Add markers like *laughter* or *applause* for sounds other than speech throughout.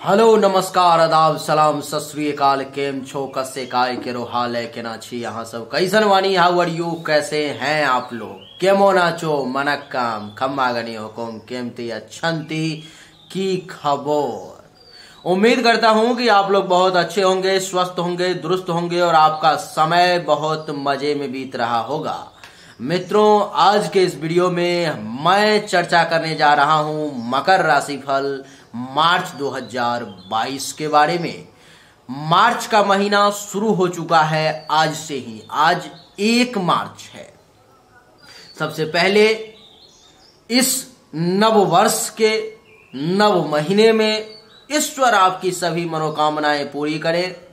Hello, नमस्कार अदाब सलाम सत श्री अकाल केम छो कस्से काय के रो हाल है के ना छी, यहाँ सब कैसन वानी हाउ आर यू कैसे हैं आप लोग? केमो नाचो मनक काम, खम्मा गनी हुकुम, केमती अच्छंती, की खबर? उम्मीद करता हूँ कि आप लोग बहुत अच्छे होंगे, स्वस्थ होंगे, दुरुस्त होंगे, और आपका समय बहुत मज़े में बीत रहा होगा। मित्रों, आज के इस वीडियो में मैं चर्चा करने जा रहा हूँ मकर राशि फल मार्च 2022 के बारे में। मार्च का महीना शुरू हो चुका है, आज से ही। आज एक मार्च है। सबसे पहले, इस नव वर्ष के नव महीने में ईश्वर आपकी सभी मनोकामनाएँ पूरी करे।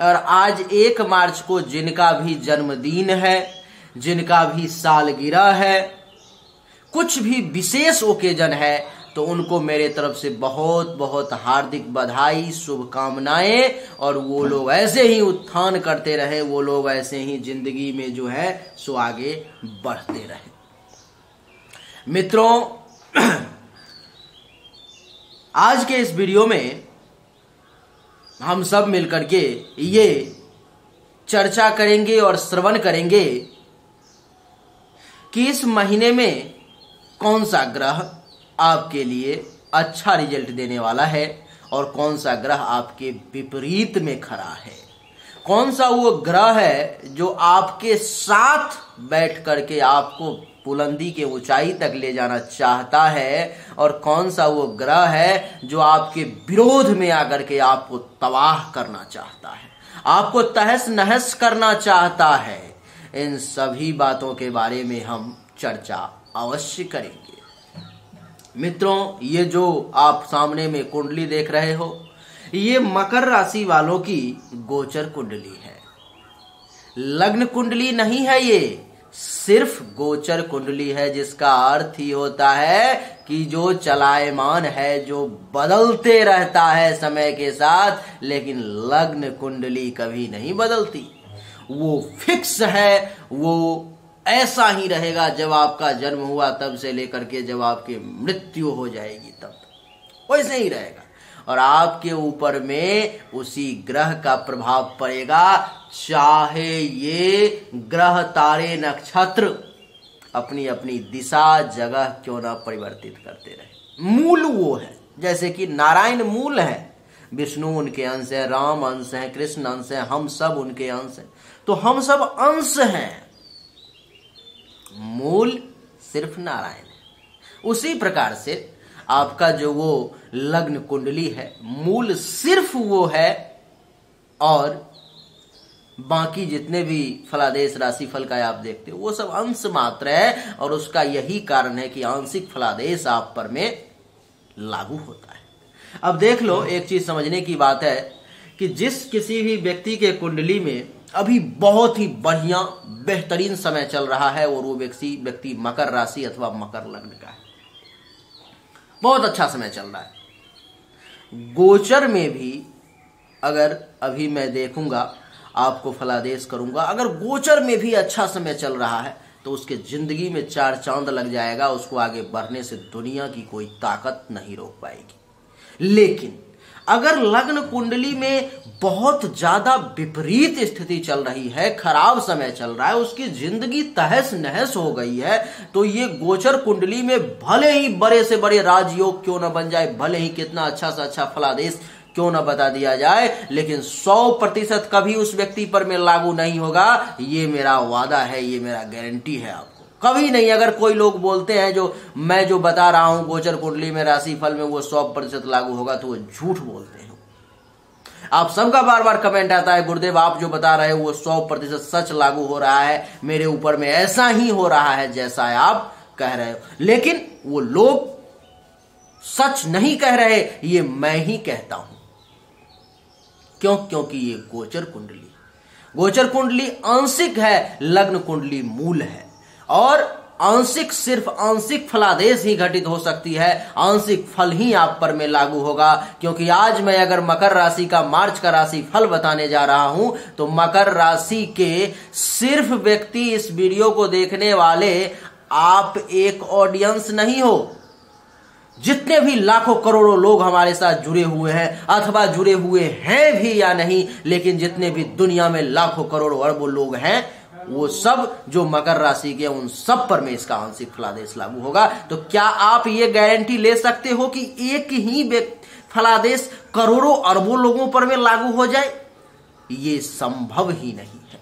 और आज एक मार्च को जिनका भी जन्मदिन है, जिनका भी सालगिरह है, कुछ भी विशेष ओकेजन है तो उनको मेरे तरफ़ से बहुत बहुत हार्दिक बधाई, शुभकामनाएँ, और वो लोग ऐसे ही उत्थान करते रहे, वो लोग ऐसे ही ज़िंदगी में जो है सो आगे बढ़ते रहे। मित्रों, *clears throat* आज के इस वीडियो में हम सब मिलकर के ये चर्चा करेंगे और श्रवण करेंगे कि इस महीने में कौन सा ग्रह आपके लिए अच्छा रिज़ल्ट देने वाला है और कौन सा ग्रह आपके विपरीत में खड़ा है? कौन सा वो ग्रह है जो आपके साथ बैठ करके आपको बुलंदी के ऊंचाई तक ले जाना चाहता है? और कौन सा वो ग्रह है जो आपके विरोध में आकर के आपको तबाह करना चाहता है? आपको तहस नहस करना चाहता है? इन सभी बातों के बारे में हम चर्चा अवश्य करेंगे। मित्रों, ये जो आप सामने में कुंडली देख रहे हो, ये मकर राशि वालों की गोचर कुंडली है। लग्न कुंडली नहीं है ये, सिर्फ़ गोचर कुंडली है, जिसका अर्थ ही होता है कि जो चलायमान है, जो बदलते रहता है समय के साथ, लेकिन लग्न कुंडली कभी नहीं बदलती। वो फिक्स है, वो ऐसा ही रहेगा जब आपका जन्म हुआ, तब से लेकर के जब आपकी मृत्यु हो जाएगी, तब वैसे ही रहेगा। और आपके ऊपर में उसी ग्रह का प्रभाव पड़ेगा। चाहे ये ग्रह, तारे, नक्षत्र अपनी अपनी दिशा, जगह क्यों ना परिवर्तित करते रहे। मूल वो है। जैसे कि नारायण मूल है। विष्णु उनके अंश है, राम अंश है, कृष्ण अंश है, हम सब उनके अंश हैं। तो हम सब अंश हैं। मूल सिर्फ़ नारायण है। उसी प्रकार से आपका जो वो लग्न कुंडली है, मूल सिर्फ़ वो है और बाकी जितने भी फलादेश राशि फल का आप देखते हो, वो सब अंश मात्र है और उसका यही कारण है कि आंशिक फलादेश आप पर में लागू होता है। अब देख लो, एक चीज़ समझने की बात है कि जिस किसी भी व्यक्ति के कुंडली में अभी बहुत ही बढ़िया, बेहतरीन समय चल रहा है और वो व्यक्ति व्यक्ति मकर राशि अथवा मकर लग्न का है। बहुत अच्छा समय चल रहा है। गोचर में भी अगर अभी मैं देखूँगा, आपको फलादेश करूँगा, अगर गोचर में भी अच्छा समय चल रहा है तो उसके ज़िंदगी में चार चाँद लग जाएगा, उसको आगे बढ़ने से दुनिया की कोई ताकत नहीं रोक पाएगी। लेकिन, अगर लग्न कुंडली में बहुत ज़्यादा विपरीत स्थिति चल रही है, खराब समय चल रहा है, उसकी ज़िंदगी तहस नहस हो गई है। तो ये गोचर कुंडली में भले ही बड़े से बड़े राजयोग क्यों ना बन जाए, भले ही कितना अच्छा से अच्छा फलादेश क्यों ना बता दिया जाए, लेकिन 100 प्रतिशत कभी उस व्यक्ति पर में लागू नहीं होगा। ये मेरा वादा है, ये मेरा गारंटी है आपको। कभी नहीं, अगर कोई लोग बोलते हैं जो, मैं जो बता रहा हूँ, गोचर कुंडली में राशि फल में वो सौ प्रतिशत लागू होगा तो वो झूठ बोलते हैं। आप सबका बार बार कमेंट आता है, गुरुदेव, आप जो बता रहे हो, वो सौ प्रतिशत सच लागू हो रहा है। मेरे ऊपर में ऐसा ही हो रहा है जैसा है आप कह रहे हो। लेकिन वो लोग सच नहीं कह रहे, ये मैं ही कहता हूँ। क्यों? क्योंकि ये गोचर कुंडली। गोचर कुंडली आंशिक है, लग्न कुंडली मूल है। और आंशिक सिर्फ़ आंशिक फलादेश ही घटित हो सकती है। आंशिक फल ही आप पर में लागू होगा। क्योंकि आज मैं अगर मकर राशि का मार्च का राशि फल बताने जा रहा हूँ तो मकर राशि के सिर्फ़ व्यक्ति इस वीडियो को देखने वाले आप एक ऑडियंस नहीं हो। जितने भी लाखों करोड़ों लोग हमारे साथ जुड़े हुए हैं, अथवा जुड़े हुए हैं भी या नहीं, लेकिन जितने भी दुनिया में लाखों करोड़ों अरबों लोग हैं वो सब जो मकर राशि के उन सब पर में इसका आंशिक फलादेश लागू होगा। तो क्या आप ये गारंटी ले सकते हो कि एक ही फलादेश करोड़ों अरबों लोगों पर में लागू हो जाए? ये संभव ही नहीं है।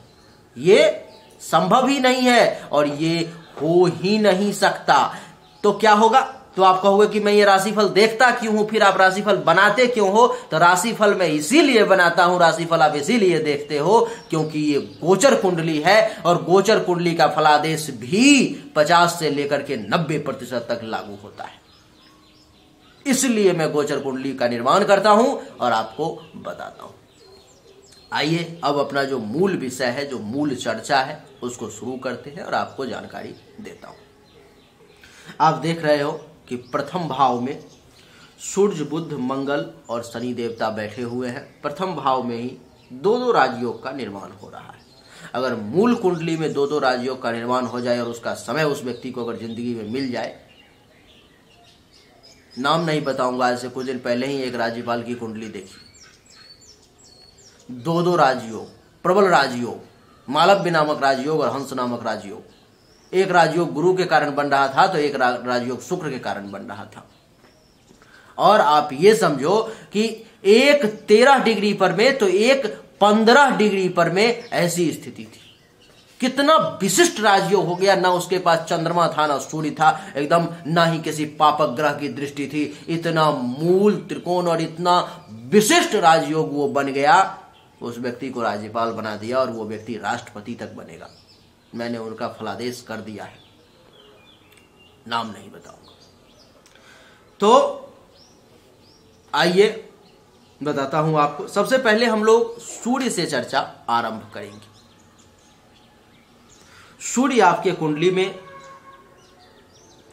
ये संभव ही नहीं है और ये हो ही नहीं सकता। तो क्या होगा? तो आप कहोगे कि मैं ये राशिफल देखता क्यों हूँ? फिर आप राशिफल बनाते क्यों हो? तो राशिफल मैं इसीलिए बनाता हूँ राशिफल आप इसीलिए देखते हो क्योंकि ये गोचर कुंडली है और गोचर कुंडली का फलादेश भी 50 से लेकर के 90 प्रतिशत तक लागू होता है। इसलिए मैं गोचर कुंडली का निर्माण करता हूँ और आपको बताता हूँ। आइए अब अपना जो मूल विषय है, जो मूल चर्चा है, उसको शुरू करते हैं और आपको जानकारी देता हूँ। आप देख रहे हो कि प्रथम भाव में सूर्य बुद्ध मंगल और शनि देवता बैठे हुए हैं। प्रथम भाव में ही दो दो राजयोग का निर्माण हो रहा है। अगर मूल कुंडली में दो दो राजयोग का निर्माण हो जाए और उसका समय उस व्यक्ति को अगर ज़िंदगी में मिल जाए, नाम नहीं बताऊँगा आज से कुछ दिन पहले ही एक राज्यपाल की कुंडली देखी। दो दो राजयोग प्रबल राजयोग मालव्य नामक राजयोग और हंस नामक राजयोग एक राजयोग गुरु के कारण बन रहा था तो एक राजयोग शुक्र के कारण बन रहा था। और आप ये समझो कि एक तेरह डिग्री पर में तो एक पंद्रह डिग्री पर में ऐसी स्थिति थी। कितना विशिष्ट राजयोग हो गया, ना उसके पास चंद्रमा था, ना सूर्य था, एकदम ना ही किसी पापक ग्रह की दृष्टि थी। इतना मूल त्रिकोण और इतना विशिष्ट राजयोग वो बन गया, उस व्यक्ति को राज्यपाल बना दिया और वो व्यक्ति राष्ट्रपति तक बनेगा। मैंने उनका फलादेश कर दिया है। नाम नहीं बताऊँगा। तो आइए, बताता हूँ आपको। सबसे पहले हम लोग सूर्य से चर्चा आरंभ करेंगे। सूर्य आपके कुंडली में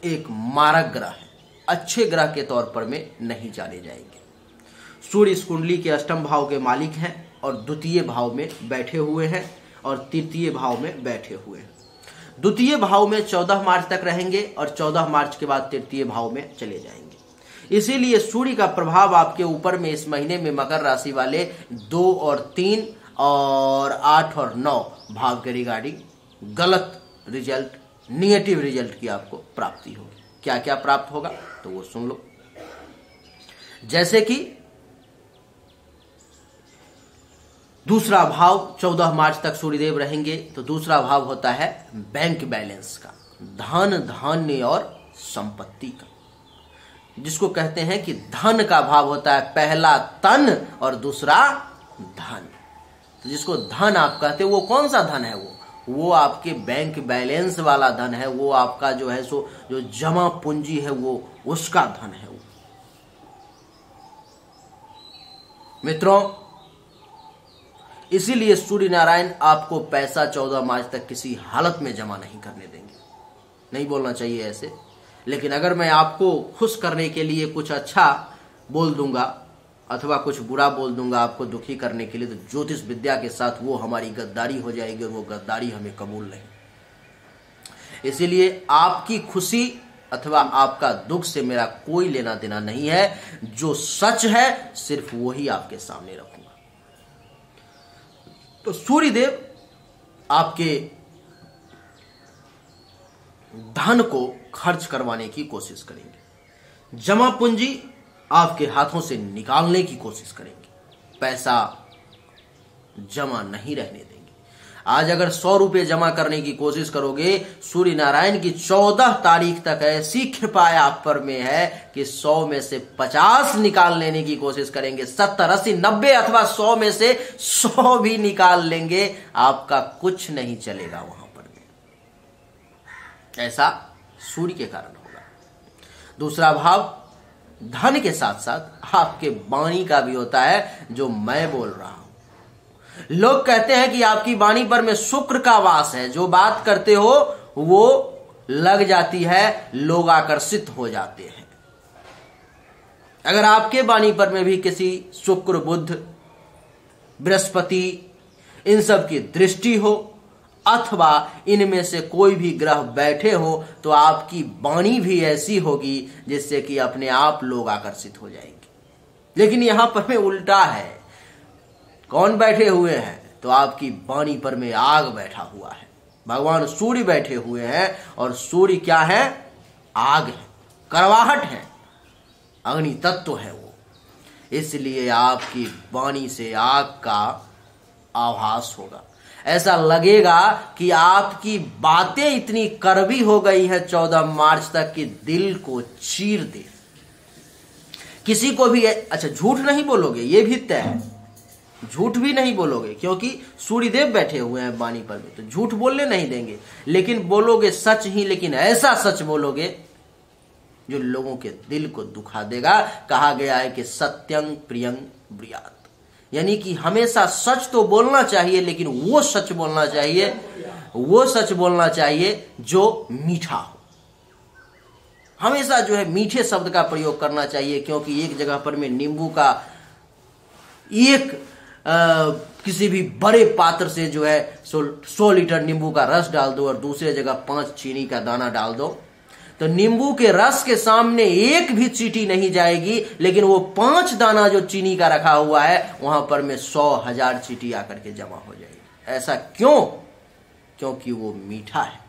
एक मारक ग्रह है। अच्छे ग्रह के तौर पर में नहीं जाने जाएँगे। सूर्य इस कुंडली के अष्टम भाव के मालिक हैं और द्वितीय भाव में बैठे हुए हैं। और तृतीय भाव में बैठे हुए। द्वितीय भाव में चौदह मार्च तक रहेंगे और चौदह मार्च के बाद तृतीय भाव में चले जाएँगे। इसीलिए सूर्य का प्रभाव आपके ऊपर में इस महीने में मकर राशि वाले दो और तीन और आठ और नौ भाव के रिगार्डिंग गलत रिज़ल्ट निगेटिव रिज़ल्ट की आपको प्राप्ति होगी। क्या क्या प्राप्त होगा? तो वो सुन लो। जैसे कि दूसरा भाव 14 मार्च तक सूर्यदेव रहेंगे तो दूसरा भाव होता है बैंक बैलेंस का, धन, धान्य और संपत्ति का। जिसको कहते हैं कि धन का भाव होता है पहला तन और दूसरा धन। तो जिसको धन आप कहते हैं, वो कौन सा धन है वो? वो आपके बैंक बैलेंस वाला धन है, वो आपका जो है सो, जो जमा पूंजी है, वो उसका धन है वो। मित्रों इसीलिए सूर्य नारायण आपको पैसा चौदह मार्च तक किसी हालत में जमा नहीं करने देंगे। नहीं बोलना चाहिए ऐसे। लेकिन अगर मैं आपको खुश करने के लिए कुछ अच्छा बोल दूँगा, अथवा कुछ बुरा बोल दूँगा आपको दुखी करने के लिए तो ज्योतिष विद्या के साथ वो हमारी गद्दारी हो जाएगी और वो गद्दारी हमें कबूल नहीं। इसीलिए आपकी खुशी अथवा आपका दुख से मेरा कोई लेना देना नहीं है। जो सच है, सिर्फ़ वही आपके सामने रखूँगा। तो सूर्यदेव आपके धन को खर्च करवाने की कोशिश करेंगे। जमा पूंजी आपके हाथों से निकालने की कोशिश करेंगे। पैसा जमा नहीं रहने देंगे। आज अगर सौ रुपए जमा करने की कोशिश करोगे सूर्य नारायण की चौदह तारीख तक ऐसी कृपा आप पर में है कि सौ में से पचास निकाल लेने की कोशिश करेंगे। सत्तर, अस्सी, नब्बे अथवा सौ में से सौ भी निकाल लेंगे। आपका कुछ नहीं चलेगा वहाँ पर में ऐसा सूर्य के कारण होगा। दूसरा भाव, धन के साथ साथ आपके वाणी का भी होता है, जो मैं बोल रहा हूँ। लोग कहते हैं कि आपकी वाणी पर में शुक्र का वास है। जो बात करते हो, वो लग जाती है, लोग आकर्षित हो जाते हैं। अगर आपके वाणी पर में भी किसी शुक्र बुद्ध बृहस्पति, इन सब की दृष्टि हो, अथवा इनमें से कोई भी ग्रह बैठे हो तो आपकी वाणी भी ऐसी होगी जिससे कि अपने आप लोग आकर्षित हो जाएँगे। लेकिन यहाँ पर में उल्टा है। कौन बैठे हुए हैं? तो आपकी वाणी पर में आग बैठा हुआ है। भगवान सूर्य बैठे हुए हैं और सूर्य क्या है? आग है। करवाहट है। अग्नि तत्व है वो। इसलिए आपकी वाणी से आग का आभास होगा। ऐसा लगेगा कि आपकी बातें इतनी करवी हो गई है चौदह मार्च तक कि दिल को चीर दे। किसी को भी अच्छा झूठ नहीं बोलोगे, ये भी तय है। झूठ भी नहीं बोलोगे, क्योंकि सूर्यदेव बैठे हुए हैं वाणी पर भी तो झूठ बोलने नहीं देंगे। लेकिन बोलोगे सच ही, लेकिन ऐसा सच बोलोगे, जो लोगों के दिल को दुखा देगा। कहा गया है कि सत्यंग प्रियंग ब्रियात। यानी कि हमेशा सच तो बोलना चाहिए, लेकिन वो सच बोलना चाहिए, वो सच बोलना चाहिए जो मीठा हो। हमेशा जो है मीठे शब्द का प्रयोग करना चाहिए, क्योंकि एक जगह पर में नींबू का एक किसी भी बड़े पात्र से जो है सो, सौ लीटर नींबू का रस डाल दो और दूसरे जगह पाँच चीनी का दाना डाल दो। तो नींबू के रस के सामने एक भी चीटी नहीं जाएगी लेकिन वो पाँच दाना जो चीनी का रखा हुआ है वहाँ पर में सौ हज़ार चीटी आकर के जमा हो जाएगी। ऐसा क्यों? क्योंकि वो मीठा है।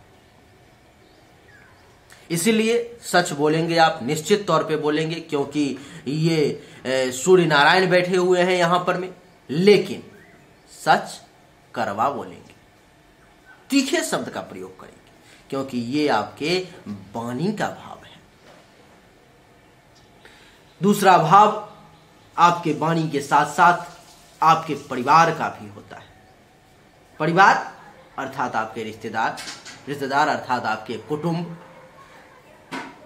इसीलिए सच बोलेंगे आप निश्चित तौर पे बोलेंगे क्योंकि ये सूर्य नारायण बैठे हुए हैं यहाँ पर में। लेकिन सच करवा बोलेंगे। तीखे शब्द का प्रयोग करेंगे, क्योंकि ये आपके वाणी का भाव है। दूसरा भाव आपके वाणी के साथ साथ आपके परिवार का भी होता है। परिवार अर्थात आपके रिश्तेदार रिश्तेदार अर्थात आपके कुटुंब,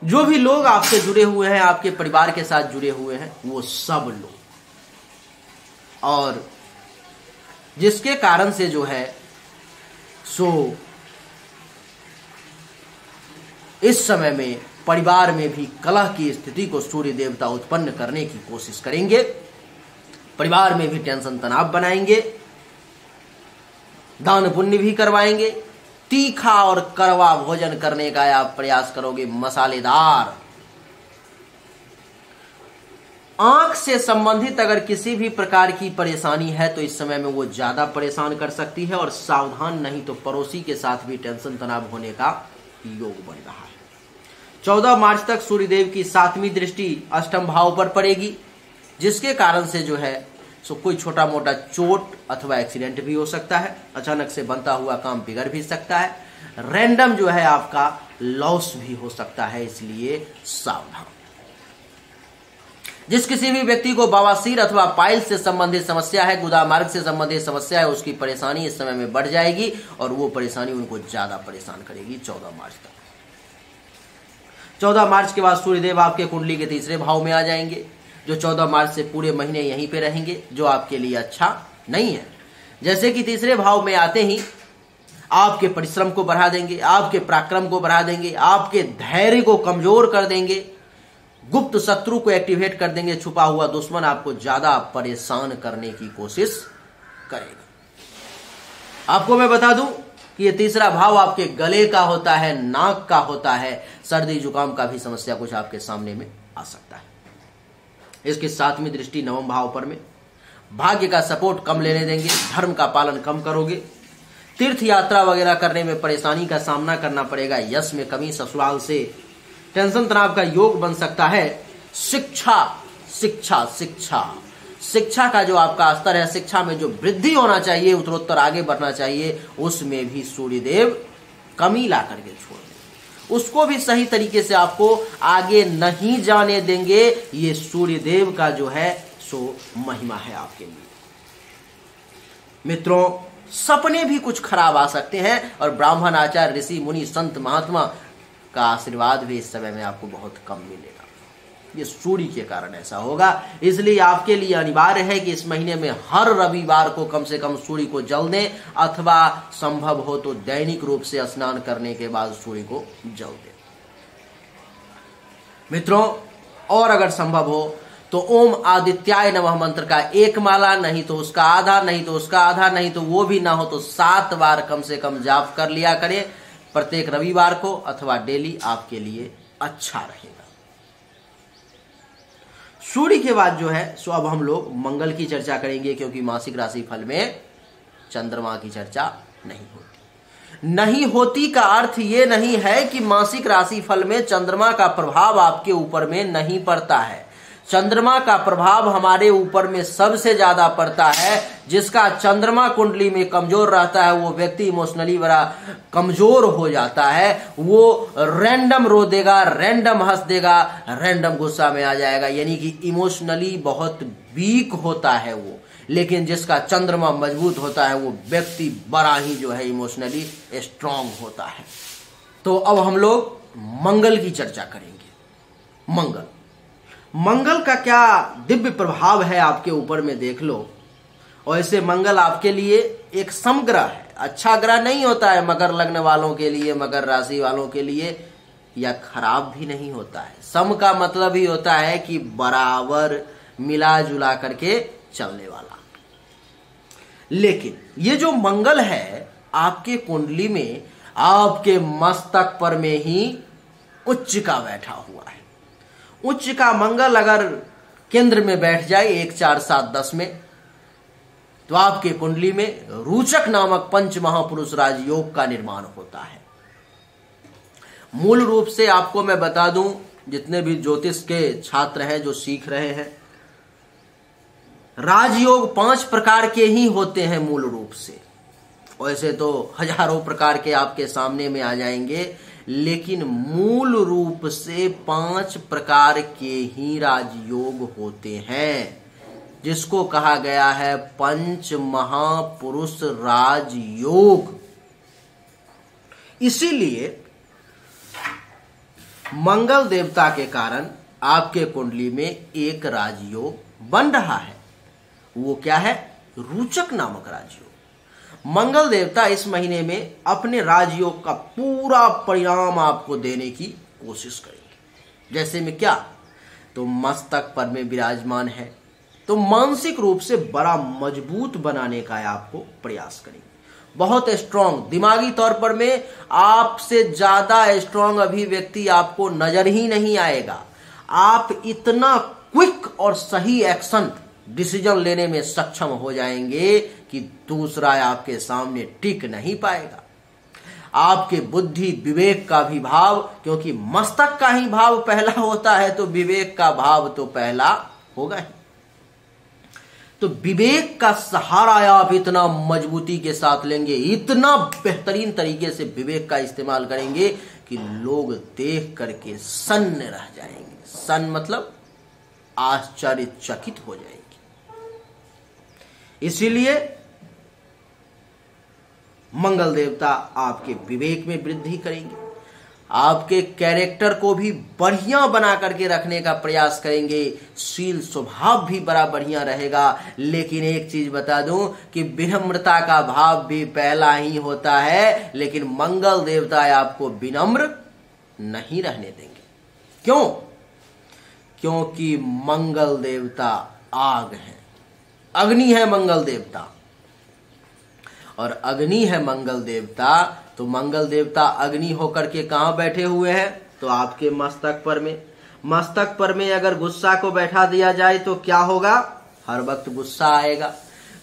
जो भी लोग आपसे जुड़े हुए हैं, आपके परिवार के साथ जुड़े हुए हैं, वो सब लोग। और जिसके कारण से जो है, सो, इस समय में, परिवार में भी कलह की स्थिति को सूर्य देवता उत्पन्न करने की कोशिश करेंगे। परिवार में भी टेंशन, तनाव बनाएँगे। दान पुण्य भी करवाएँगे। तीखा और करवा भोजन करने का आप प्रयास करोगे, मसालेदार। आँख से संबंधित अगर किसी भी प्रकार की परेशानी है तो इस समय में वो ज़्यादा परेशान कर सकती है और सावधान नहीं तो पड़ोसी के साथ भी टेंशन तनाव होने का योग बन रहा है। चौदह मार्च तक सूर्यदेव की सातवीं दृष्टि अष्टम भाव पर पड़ेगी, जिसके कारण से जो है, सो कोई छोटा मोटा चोट अथवा एक्सीडेंट भी हो सकता है। अचानक से बनता हुआ काम बिगड़ भी सकता है। रैंडम जो है, आपका लॉस भी हो सकता है, इसलिए सावधान। जिस किसी भी व्यक्ति को बवासीर अथवा पाइल से संबंधित समस्या है, गुदा मार्ग से संबंधित समस्या है, उसकी परेशानी इस समय में बढ़ जाएगी और वो परेशानी उनको ज़्यादा परेशान करेगी चौदह मार्च तक। चौदह मार्च के बाद सूर्यदेव आपके कुंडली के तीसरे भाव में आ जाएँगे, जो चौदह मार्च से पूरे महीने यहीं पे रहेंगे, जो आपके लिए अच्छा नहीं है। जैसे कि तीसरे भाव में आते ही आपके परिश्रम को बढ़ा देंगे, आपके पराक्रम को बढ़ा देंगे, आपके धैर्य को कमज़ोर कर देंगे गुप्त शत्रु को एक्टिवेट कर देंगे, छुपा हुआ दुश्मन आपको ज़्यादा परेशान करने की कोशिश करेगा। आपको मैं बता दूँ कि ये तीसरा भाव आपके गले का होता है, नाक का होता है। सर्दी, जुकाम का भी समस्या कुछ आपके सामने में आ सकता है। इसकी सातवीं दृष्टि नवम भाव पर में, भाग्य का सपोर्ट कम लेने देंगे, धर्म का पालन कम करोगे। तीर्थ यात्रा वगैरह करने में परेशानी का सामना करना पड़ेगा, यश में कमी, ससुराल से टेंशन तनाव का योग बन सकता है। शिक्षा शिक्षा शिक्षा। शिक्षा का जो आपका स्तर है, शिक्षा में जो वृद्धि होना चाहिए, उत्तरोत्तर आगे बढ़ना चाहिए, उसमें भी सूर्यदेव कमी ला करके छोड़ उसको भी सही तरीके से आपको आगे नहीं जाने देंगे। ये सूर्य देव का जो है, सो महिमा है आपके लिए। मित्रों, सपने भी कुछ खराब आ सकते हैं और ब्राह्मण आचार्य ऋषि, मुनि, संत, महात्मा का आशीर्वाद भी इस समय में आपको बहुत कम मिलेगा। ये सूर्य के कारण ऐसा होगा। इसलिए आपके लिए अनिवार्य है कि इस महीने में हर रविवार को कम से कम सूर्य को जल दें, अथवा संभव हो तो दैनिक रूप से स्नान करने के बाद सूर्य को जल दें। मित्रों, और अगर संभव हो तो ओम आदित्याय नमः मंत्र का एक माला, नहीं तो उसका आधा, नहीं तो उसका आधा, नहीं तो वो भी ना हो तो सात बार कम से कम जाप कर लिया करें। प्रत्येक रविवार को अथवा डेली आपके लिए अच्छा रहेगा। सूर्य के बाद जो है, सो अब हम लोग मंगल की चर्चा करेंगे, क्योंकि मासिक राशि फल में चंद्रमा की चर्चा नहीं होती। नहीं होती का अर्थ ये नहीं है कि मासिक राशि फल में चंद्रमा का प्रभाव आपके ऊपर में नहीं पड़ता है। चंद्रमा का प्रभाव हमारे ऊपर में सबसे ज़्यादा पड़ता है, जिसका चंद्रमा कुंडली में कमज़ोर रहता है, वो व्यक्ति इमोशनली बड़ा कमज़ोर हो जाता है। वो रैंडम रो देगा रैंडम हंस देगा रैंडम गुस्सा में आ जाएगा। यानी कि इमोशनली बहुत वीक होता है वो। लेकिन जिसका चंद्रमा मज़बूत होता है, वो व्यक्ति बड़ा ही जो है इमोशनली स्ट्रांग होता है। तो अब हम लोग मंगल की चर्चा करेंगे। मंगल। मंगल का क्या दिव्य प्रभाव है आपके ऊपर में देख लो। और ऐसे मंगल आपके लिए एक समग्रह है। अच्छा ग्रह नहीं होता है मकर लग्न वालों के लिए मकर राशि वालों के लिए, या खराब भी नहीं होता है। सम का मतलब ही होता है कि बराबर मिला जुला करके चलने वाला। लेकिन ये जो मंगल है आपके कुंडली में, आपके मस्तक पर में ही उच्च का बैठा हुआ है। उच्च का मंगल अगर केंद्र में बैठ जाए एक चार सात दस में तो आपके कुंडली में रूचक नामक पंच महापुरुष राजयोग का निर्माण होता है। मूल रूप से आपको मैं बता दूँ, जितने भी ज्योतिष के छात्र हैं जो सीख रहे हैं, राजयोग पाँच प्रकार के ही होते हैं मूल रूप से। वैसे तो हज़ारों प्रकार के आपके सामने में आ जाएँगे। लेकिन मूल रूप से पाँच प्रकार के ही राजयोग होते हैं, जिसको कहा गया है पंच महापुरुष राजयोग। इसीलिए मंगल देवता के कारण आपके कुंडली में एक राजयोग बन रहा है। वो क्या है? रूचक नामक राजयोग। मंगल देवता इस महीने में अपने राजयोग का पूरा परिणाम आपको देने की कोशिश करेंगे। जैसे में क्या? तो मस्तक पर में विराजमान है। तो मानसिक रूप से बड़ा मज़बूत बनाने का आपको प्रयास करेंगे। बहुत स्ट्रांग दिमागी तौर पर में आपसे ज़्यादा स्ट्रांग अभी व्यक्ति आपको नज़र ही नहीं आएगा। आप इतना क्विक और सही एक्शन डिसीज़न लेने में सक्षम हो जाएँगे कि दूसरा आपके सामने टिक नहीं पाएगा। आपके बुद्धि विवेक का भी भाव, क्योंकि मस्तक का ही भाव पहला होता है तो विवेक का भाव तो पहला होगा ही। तो विवेक का सहारा आप इतना मजबूती के साथ लेंगे, इतना बेहतरीन तरीके से विवेक का इस्तेमाल करेंगे कि लोग देख करके सन्न रह जाएँगे। सन मतलब आश्चर्यचकित हो जाएँगे। इसीलिए मंगल देवता आपके विवेक में वृद्धि करेंगे। आपके कैरेक्टर को भी बढ़िया बना करके रखने का प्रयास करेंगे। शील स्वभाव भी बड़ा बढ़िया रहेगा। लेकिन एक चीज़ बता दूँ कि विनम्रता का भाव भी पहला ही होता है, लेकिन मंगल देवता आपको विनम्र नहीं रहने देंगे। क्यों? क्योंकि मंगल देवता आग है। अग्नि है मंगल देवता। और अग्नि है मंगल देवता तो मंगल देवता अग्नि होकर के कहा बैठे हुए हैं? तो आपके मस्तक पर में। मस्तक पर में अगर गुस्सा को बैठा दिया जाए तो क्या होगा? हर वक्त गुस्सा आएगा।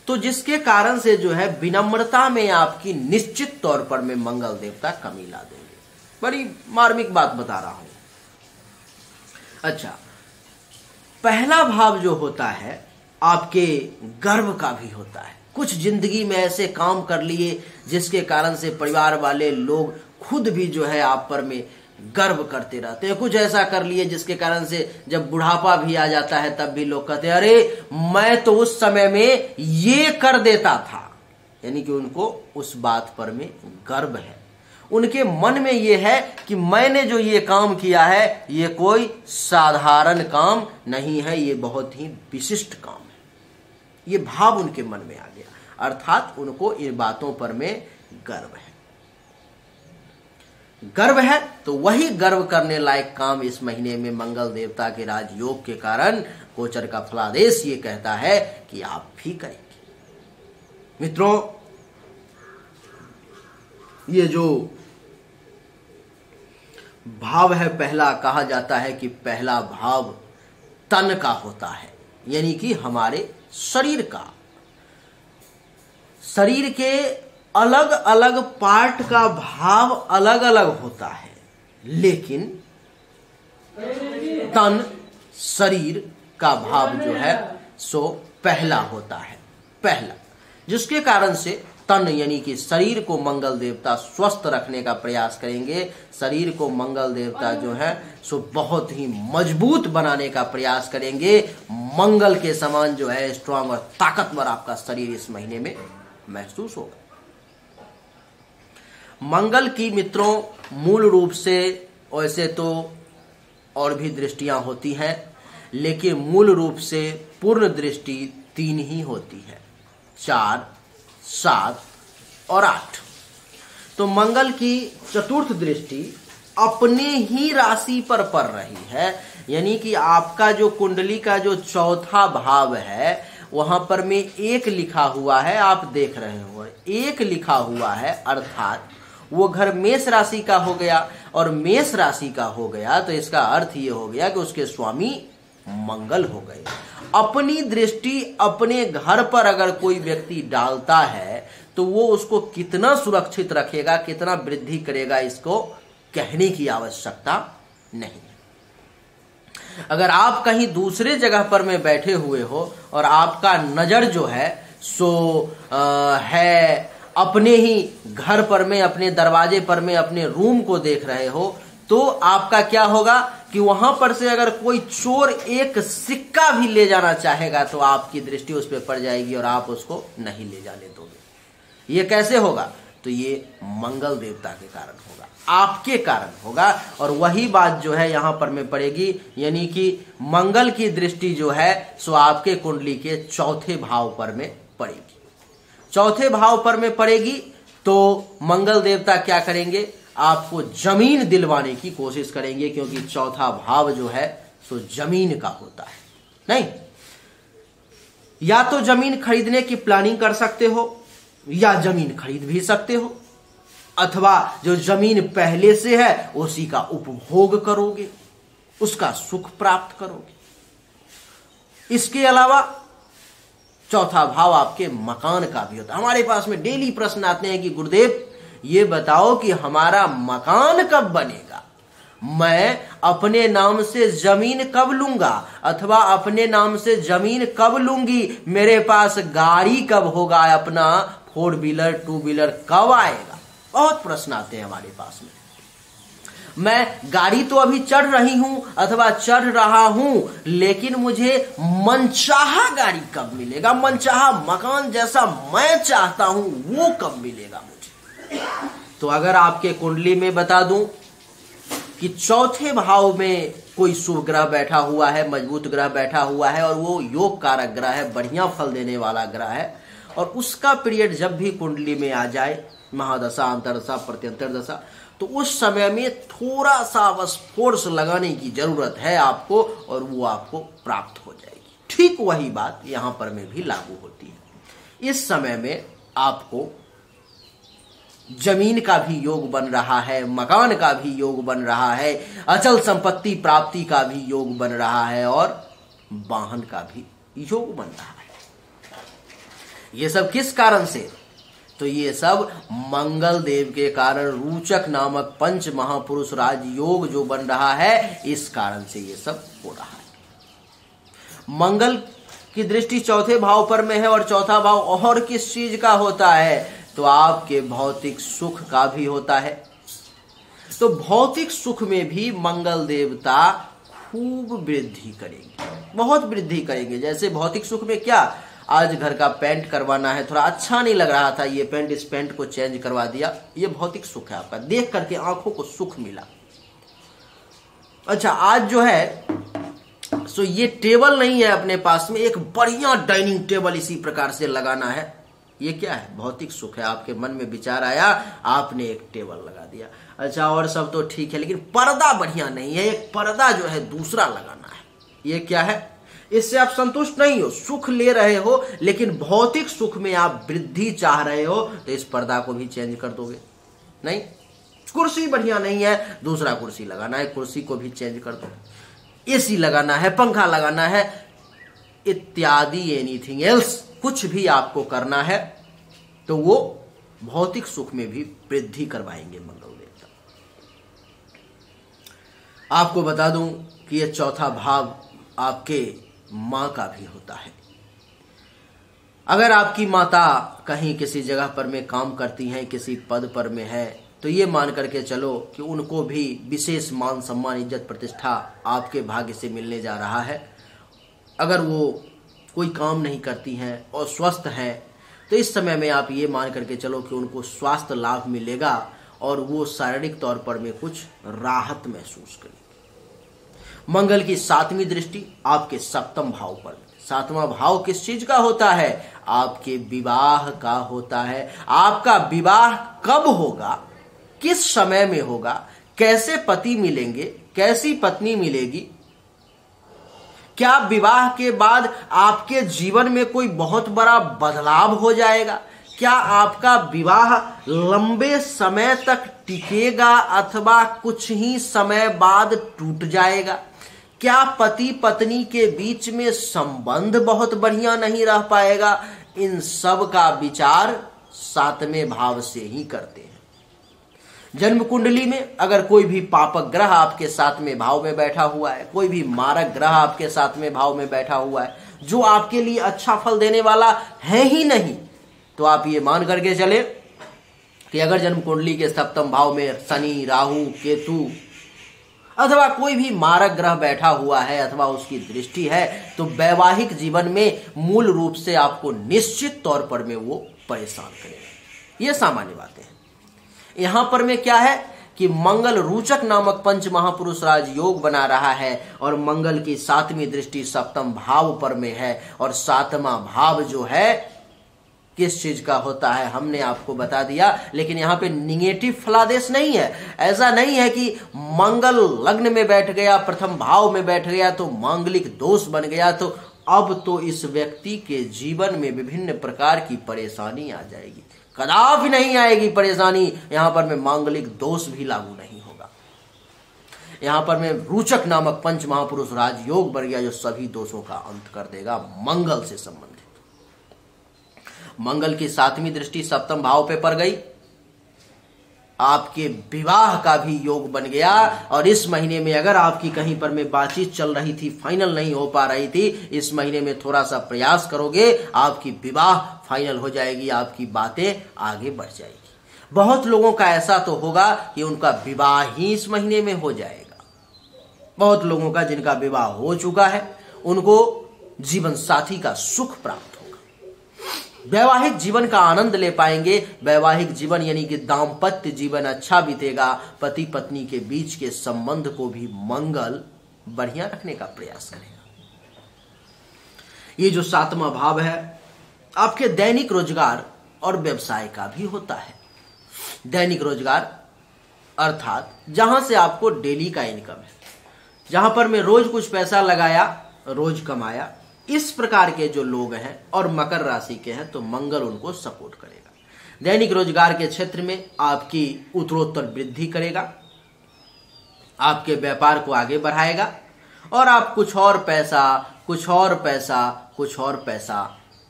तो जिसके कारण से जो है विनम्रता में आपकी निश्चित तौर पर में मंगल देवता कमी ला देंगे। बड़ी मार्मिक बात बता रहा हूँ। अच्छा पहला भाव जो होता है आपके गर्व का भी होता है। कुछ ज़िंदगी में ऐसे काम कर लिए जिसके कारण से परिवार वाले लोग खुद भी जो है आप पर में गर्व करते रहते हैं। कुछ ऐसा कर लिए जिसके कारण से जब बुढ़ापा भी आ जाता है, तब भी लोग कहते हैं, अरे, मैं तो उस समय में ये कर देता था। यानी कि उनको उस बात पर में गर्व है। उनके मन में ये है कि मैंने जो ये काम किया है, ये कोई साधारण काम नहीं है, ये बहुत ही विशिष्ट काम ये भाव उनके मन में आ गया। अर्थात उनको इन बातों पर में गर्व है। गर्व है तो वही गर्व करने लायक काम इस महीने में मंगल देवता के राजयोग के कारण गोचर का फलादेश ये कहता है कि आप भी करेंगे। मित्रों, ये जो भाव है, पहला कहा जाता है कि पहला भाव तन का होता है। यानी कि हमारे शरीर का। शरीर के अलग अलग पार्ट का भाव अलग अलग होता है। लेकिन तन शरीर का भाव जो है, सो पहला होता है। पहला, जिसके कारण से तन, यानी कि शरीर को मंगल देवता स्वस्थ रखने का प्रयास करेंगे। शरीर को मंगल देवता जो है, सो बहुत ही मज़बूत बनाने का प्रयास करेंगे। मंगल के समान जो है स्ट्रांग और ताकतवर आपका शरीर इस महीने में महसूस होगा। मंगल की मित्रों, मूल रूप से वैसे तो और भी दृष्टियाँ होती हैं, लेकिन मूल रूप से पूर्ण दृष्टि तीन ही होती है। चार सात और आठ। तो मंगल की चतुर्थ दृष्टि अपने ही राशि पर पड़ रही है। यानी कि आपका जो कुंडली का जो चौथा भाव है, वहाँ पर में एक लिखा हुआ है, आप देख रहे हो। एक लिखा हुआ है, अर्थात वो घर मेष राशि का हो गया और मेष राशि का हो गया तो इसका अर्थ ये हो गया कि उसके स्वामी मंगल हो गए। अपनी दृष्टि अपने घर पर अगर कोई व्यक्ति डालता है तो वो उसको कितना सुरक्षित रखेगा कितना वृद्धि करेगा इसको कहने की आवश्यकता नहीं अगर आप कहीं दूसरे जगह पर में बैठे हुए हो और आपका नज़र जो है सो आ, है अपने ही घर पर में अपने दरवाजे पर में अपने रूम को देख रहे हो तो आपका क्या होगा? कि वहाँ पर से अगर कोई चोर एक सिक्का भी ले जाना चाहेगा तो आपकी दृष्टि उस पर पड़ जाएगी और आप उसको नहीं ले जाने दोगे। ये कैसे होगा? तो ये मंगल देवता के कारण होगा, आपके कारण होगा। और वही बात जो है यहाँ पर में पड़ेगी, यानी कि मंगल की दृष्टि जो है, सो आपके कुंडली के चौथे भाव पर में पड़ेगी। चौथे भाव पर में पड़ेगी तो मंगल देवता क्या करेंगे? आपको ज़मीन दिलवाने की कोशिश करेंगे, क्योंकि चौथा भाव जो है, सो ज़मीन का होता है। नहीं? या तो ज़मीन खरीदने की प्लानिंग कर सकते हो, या ज़मीन खरीद भी सकते हो, अथवा जो ज़मीन पहले से है, उसी का उपभोग करोगे, उसका सुख प्राप्त करोगे। इसके अलावा, चौथा भाव आपके मकान का भी होता है। हमारे पास में डेली प्रश्न आते हैं कि, गुरुदेव ये बताओ कि हमारा मकान कब बनेगा? मैं अपने नाम से ज़मीन कब लूँगा? अथवा अपने नाम से ज़मीन कब लूँगी? मेरे पास गाड़ी कब होगा? अपना फोर व्हीलर टू व्हीलर कब आएगा? बहुत प्रश्न आते हैं हमारे पास में। मैं गाड़ी तो अभी चढ़ रही हूँ, अथवा चढ़ रहा हूँ, लेकिन मुझे मनचाहा गाड़ी कब मिलेगा? मनचाहा मकान जैसा मैं चाहता हूँ, वो कब मिलेगा तो अगर आपके कुंडली में बता दूँ कि चौथे भाव में कोई शुभ ग्रह बैठा हुआ है, मज़बूत ग्रह बैठा हुआ है और वो योग कारक ग्रह है, बढ़िया फल देने वाला ग्रह है और उसका पीरियड जब भी कुंडली में आ जाए, महादशा, अंतरदशा, प्रत्यंतर दशा तो उस समय में थोड़ा सा बस फोर्स लगाने की ज़रूरत है आपको और वो आपको प्राप्त हो जाएगी। ठीक वही बात यहाँ पर में भी लागू होती है। इस समय में आपको ज़मीन का भी योग बन रहा है, मकान का भी योग बन रहा है, अचल संपत्ति प्राप्ति का भी योग बन रहा है और वाहन का भी योग बन रहा है। ये सब किस कारण से? तो ये सब मंगल देव के कारण, रूचक नामक पंच महापुरुष राज योग जो बन रहा है, इस कारण से ये सब हो रहा है। मंगल की दृष्टि चौथे भाव पर में है और चौथा भाव और किस चीज़ का होता है? तो आपके भौतिक सुख का भी होता है। तो भौतिक सुख में भी मंगल देवता खूब वृद्धि करेंगे। बहुत वृद्धि करेंगे। जैसे भौतिक सुख में क्या? आज घर का पेंट करवाना है, थोड़ा अच्छा नहीं लग रहा था ये पेंट इस पेंट को चेंज करवा दिया। ये भौतिक सुख है आपका। देख करके आँखों को सुख मिला। अच्छा आज जो है, सो ये टेबल नहीं है अपने पास में, एक बढ़िया डाइनिंग टेबल इसी प्रकार से लगाना है। ये क्या है? भौतिक सुख है। आपके मन में विचार आया, आपने एक टेबल लगा दिया। अच्छा और सब तो ठीक है, लेकिन पर्दा बढ़िया नहीं है। एक पर्दा जो है, दूसरा लगाना है। ये क्या है? इससे आप संतुष्ट नहीं हो, सुख ले रहे हो, लेकिन भौतिक सुख में आप वृद्धि चाह रहे हो तो इस पर्दा को भी चेंज कर दोगे। नहीं? कुर्सी बढ़िया नहीं है, दूसरा कुर्सी लगाना है, कुर्सी को भी चेंज कर दो। एसी लगाना है, पंखा लगाना है, इत्यादि एनीथिंग एल्स कुछ भी आपको करना है तो वो भौतिक सुख में भी वृद्धि करवाएँगे मंगल देवता आपको बता दूँ कि यह चौथा भाव आपके माँ का भी होता है। अगर आपकी माता कहीं किसी जगह पर में काम करती हैं, किसी पद पर में है तो ये मान करके चलो कि उनको भी विशेष मान सम्मान, इज़्ज़त प्रतिष्ठा आपके भाग्य से मिलने जा रहा है। अगर वो कोई काम नहीं करती हैं और स्वस्थ हैं। तो इस समय में आप ये मान करके चलो कि उनको स्वास्थ्य लाभ मिलेगा और वो शारीरिक तौर पर में कुछ राहत महसूस करेंगे। मंगल की सातवीं दृष्टि आपके सप्तम भाव पर। सातवां भाव किस चीज़ का होता है? आपके विवाह का होता है। आपका विवाह कब होगा? किस समय में होगा? कैसे पति मिलेंगे? कैसी पत्नी मिलेगी? क्या विवाह के बाद आपके जीवन में कोई बहुत बड़ा बदलाव हो जाएगा? क्या आपका विवाह लंबे समय तक टिकेगा अथवा कुछ ही समय बाद टूट जाएगा? क्या पति पत्नी के बीच में संबंध बहुत बढ़िया नहीं रह पाएगा? इन सब का विचार सातवें भाव से ही करते जन्म कुंडली में अगर कोई भी पापक ग्रह आपके साथ में भाव में बैठा हुआ है, कोई भी मारक ग्रह आपके साथ में भाव में बैठा हुआ है, जो आपके लिए अच्छा फल देने वाला है ही नहीं तो आप ये मान करके चले कि अगर जन्म कुंडली के सप्तम भाव में शनि, राहु, केतु अथवा कोई भी मारक ग्रह बैठा हुआ है अथवा उसकी दृष्टि है तो वैवाहिक जीवन में मूल रूप से आपको निश्चित तौर पर में वो परेशान करेगा। ये सामान्य बातें हैं। यहाँ पर में क्या है कि मंगल रूचक नामक पंच महापुरुष राज योग बना रहा है और मंगल की सातवीं दृष्टि सप्तम भाव पर में है और सातवां भाव जो है, किस चीज़ का होता है हमने आपको बता दिया, लेकिन यहाँ पे निगेटिव फलादेश नहीं है। ऐसा नहीं है कि मंगल लग्न में बैठ गया, प्रथम भाव में बैठ गया तो मांगलिक दोष बन गया तो अब तो इस व्यक्ति के जीवन में विभिन्न प्रकार की परेशानी आ जाएगी। कदापि नहीं आएगी परेशानी। यहाँ पर में मांगलिक दोष भी लागू नहीं होगा। यहाँ पर में रूचक नामक पंच महापुरुष राजयोग बढ़ गया जो सभी दोषों का अंत कर देगा, मंगल से संबंधित। मंगल की सातवीं दृष्टि सप्तम भाव पे पड़ गई। आपके विवाह का भी योग बन गया और इस महीने में अगर आपकी कहीं पर में बातचीत चल रही थी फाइनल नहीं हो पा रही थी, इस महीने में थोड़ा सा प्रयास करोगे, आपकी विवाह फाइनल हो जाएगी, आपकी बातें आगे बढ़ जाएगी। बहुत लोगों का ऐसा तो होगा कि उनका विवाह ही इस महीने में हो जाएगा। बहुत लोगों का जिनका विवाह हो चुका है, उनको जीवन साथी का सुख प्राप्त वैवाहिक जीवन का आनंद ले पाएँगे। वैवाहिक जीवन यानी कि दाम्पत्य जीवन अच्छा बीतेगा। पति पत्नी के बीच के संबंध को भी मंगल बढ़िया रखने का प्रयास करेगा। ये जो सातवां भाव है, आपके दैनिक रोज़गार और व्यवसाय का भी होता है। दैनिक रोज़गार, अर्थात जहाँ से आपको डेली का इनकम है। जहाँ पर मैं रोज कुछ पैसा लगाया, रोज कमाया इस प्रकार के जो लोग हैं और मकर राशि के हैं तो मंगल उनको सपोर्ट करेगा। दैनिक रोज़गार के क्षेत्र में आपकी उत्तरोत्तर वृद्धि करेगा, आपके व्यापार को आगे बढ़ाएगा और आप कुछ और पैसा, कुछ और पैसा, कुछ और पैसा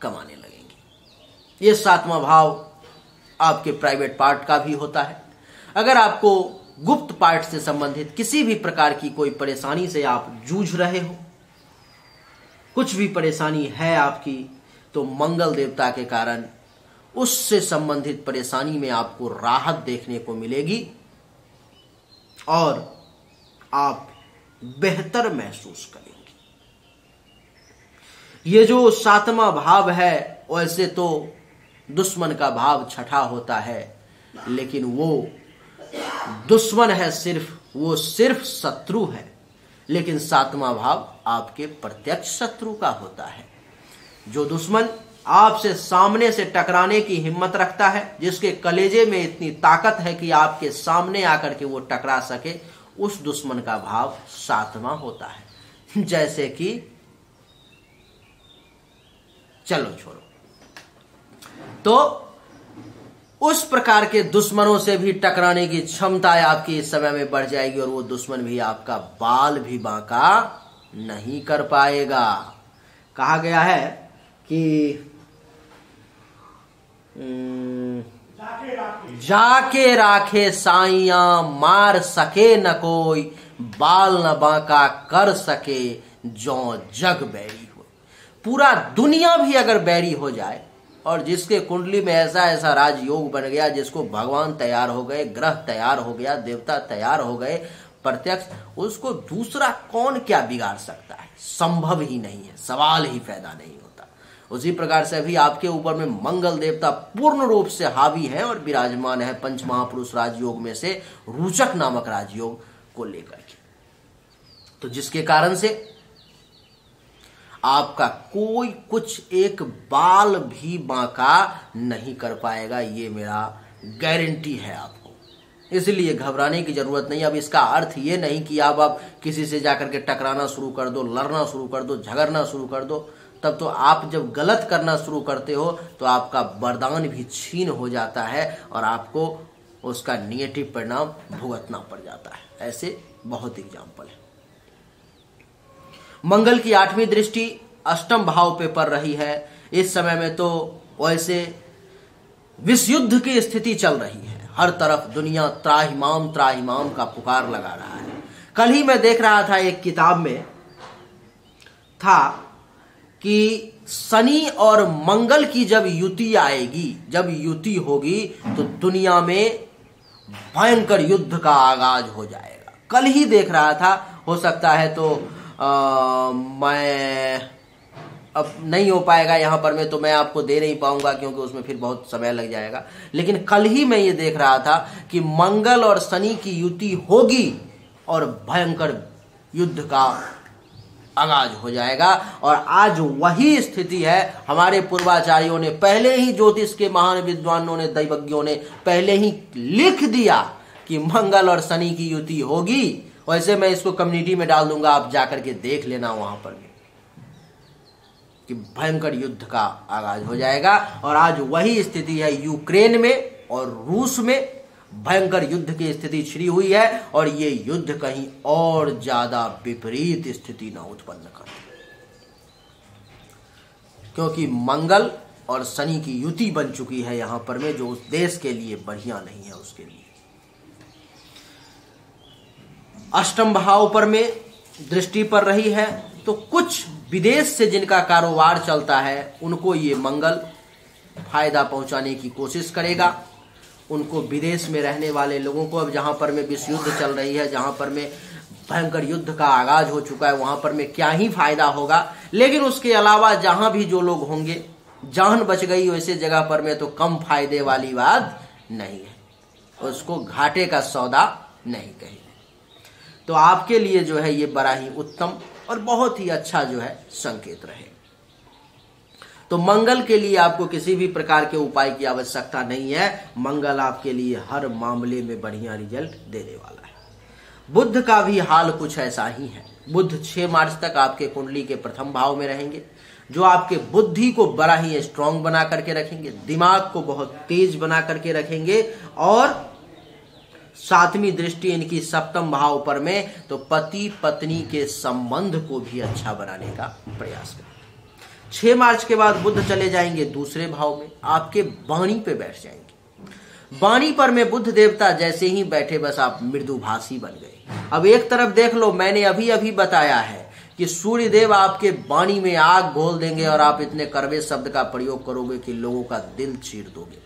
कमाने लगेंगे। ये सातवां भाव आपके प्राइवेट पार्ट का भी होता है। अगर आपको गुप्त पार्ट से संबंधित किसी भी प्रकार की कोई परेशानी से आप जूझ रहे हो कुछ भी परेशानी है आपकी तो मंगल देवता के कारण उससे संबंधित परेशानी में आपको राहत देखने को मिलेगी और आप बेहतर महसूस करेंगे। ये जो सातवां भाव है, वैसे तो दुश्मन का भाव छठा होता है, लेकिन वो दुश्मन है सिर्फ़, वो सिर्फ़ शत्रु है, लेकिन सातवां भाव आपके प्रत्यक्ष शत्रु का होता है। जो दुश्मन आपसे सामने से टकराने की हिम्मत रखता है, जिसके कलेजे में इतनी ताकत है कि आपके सामने आकर के वो टकरा सके, उस दुश्मन का भाव सातवां होता है। जैसे कि, चलो छोड़ो। तो उस प्रकार के दुश्मनों से भी टकराने की क्षमता आपकी इस समय में बढ़ जाएगी और वो दुश्मन भी आपका बाल भी बांका नहीं कर पाएगा। कहा गया है कि जाके राखे साइया, मार सके न कोई, बाल न बांका कर सके जो जग बैरी हो। पूरा दुनिया भी अगर बैरी हो जाए, और जिसके कुंडली में ऐसा ऐसा राजयोग बन गया जिसको भगवान तैयार हो गए, ग्रह तैयार हो गया, देवता तैयार हो गए प्रत्यक्ष, उसको दूसरा कौन क्या बिगाड़ सकता है? संभव ही नहीं है, सवाल ही पैदा नहीं होता। उसी प्रकार से अभी आपके ऊपर में मंगल देवता पूर्ण रूप से हावी है और विराजमान है पंच महापुरुष राजयोग में से रूचक नामक राजयोग को लेकर के। तो जिसके कारण से आपका कोई कुछ एक बाल भी बांका नहीं कर पाएगा, ये मेरा गारंटी है आपको। इसलिए घबराने की ज़रूरत नहीं। अब इसका अर्थ ये नहीं कि आप आप किसी से जाकर के टकराना शुरू कर दो, लड़ना शुरू कर दो, झगड़ना शुरू कर दो, तब तो आप जब गलत करना शुरू करते हो तो आपका वरदान भी छीन हो जाता है और आपको उसका निगेटिव परिणाम भुगतना पड़ जाता है। ऐसे बहुत एग्ज़ाम्पल है। मंगल की आठवीं दृष्टि अष्टम भाव पे पड़ रही है। इस समय में तो वैसे विश्व युद्ध की स्थिति चल रही है। हर तरफ़ दुनिया त्राहिमाम त्राहिमाम का पुकार लगा रहा है। कल ही मैं देख रहा था एक किताब में था कि शनि और मंगल की जब युति आएगी जब युति होगी तो दुनिया में भयंकर युद्ध का आगाज़ हो जाएगा। कल ही देख रहा था हो सकता है तो आ, मैं अब नहीं हो पाएगा, यहाँ पर मैं तो मैं आपको दे नहीं पाऊँगा, क्योंकि उसमें फिर बहुत समय लग जाएगा। लेकिन कल ही मैं ये देख रहा था कि मंगल और शनि की युति होगी और भयंकर युद्ध का आगाज़ हो जाएगा। और आज वही स्थिति है, हमारे पूर्वाचार्यों ने पहले ही ज्योतिष के महान विद्वानों ने, दैवज्ञों ने पहले ही लिख दिया कि मंगल और शनि की युति होगी। वैसे मैं इसको कम्युनिटी में डाल दूँगा, आप जाकर के देख लेना वहाँ पर भी। कि भयंकर युद्ध का आगाज़ हो जाएगा। और आज वही स्थिति है यूक्रेन में और रूस में। भयंकर युद्ध की स्थिति छिड़ी हुई है और ये युद्ध कहीं और ज़्यादा विपरीत स्थिति न उत्पन्न कर क्योंकि मंगल और शनि की युति बन चुकी है यहाँ पर में, जो उस देश के लिए बढ़िया नहीं है उसके लिए। अष्टम भाव पर में दृष्टि पर रही है तो कुछ विदेश से जिनका कारोबार चलता है, उनको ये मंगल फ़ायदा पहुँचाने की कोशिश करेगा। उनको विदेश में रहने वाले लोगों को अब जहाँ पर में विश्व युद्ध चल रही है, जहाँ पर में भयंकर युद्ध का आगाज़ हो चुका है, वहाँ पर में क्या ही फ़ायदा होगा। लेकिन उसके अलावा जहाँ भी जो लोग होंगे, जान बच गई वैसे जगह पर में तो कम फ़ायदे वाली बात नहीं है। उसको घाटे का सौदा नहीं कहेंगे। तो आपके लिए जो है ये बड़ा ही उत्तम और बहुत ही अच्छा जो है संकेत रहे। तो मंगल के लिए आपको किसी भी प्रकार के उपाय की आवश्यकता नहीं है। मंगल आपके लिए हर मामले में बढ़िया रिज़ल्ट देने वाला है। बुद्ध का भी हाल कुछ ऐसा ही है। बुद्ध छह मार्च तक आपके कुंडली के प्रथम भाव में रहेंगे, जो आपके बुद्धि को बड़ा ही स्ट्रांग बना करके रखेंगे, दिमाग को बहुत तेज बना करके रखेंगे और सातवीं दृष्टि इनकी सप्तम भाव पर में तो पति पत्नी के संबंध को भी अच्छा बनाने का प्रयास करें। छह मार्च के बाद बुद्ध चले जाएँगे दूसरे भाव में, आपके वाणी पे बैठ जाएँगे। वाणी पर में बुद्ध देवता जैसे ही बैठे, बस आप मृदुभाषी बन गए। अब एक तरफ़ देख लो, मैंने अभी अभी बताया है कि सूर्य देव आपके वाणी में आग घोल देंगे और आप इतने करवे शब्द का प्रयोग करोगे कि लोगों का दिल चीर दोगे।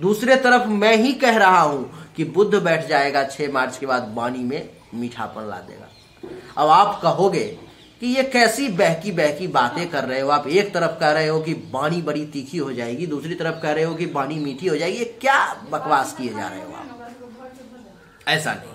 दूसरे तरफ़ मैं ही कह रहा हूँ कि बुद्ध बैठ जाएगा छह मार्च के बाद वाणी में मीठापन ला देगा। अब आप कहोगे कि ये कैसी बहकी बहकी बातें कर रहे हो? आप एक तरफ़ कह रहे हो कि बाणी बड़ी तीखी हो जाएगी, दूसरी तरफ़ कह रहे हो कि बाणी मीठी हो जाएगी। ये क्या बकवास किए जा रहे हो आप? ऐसा नहीं।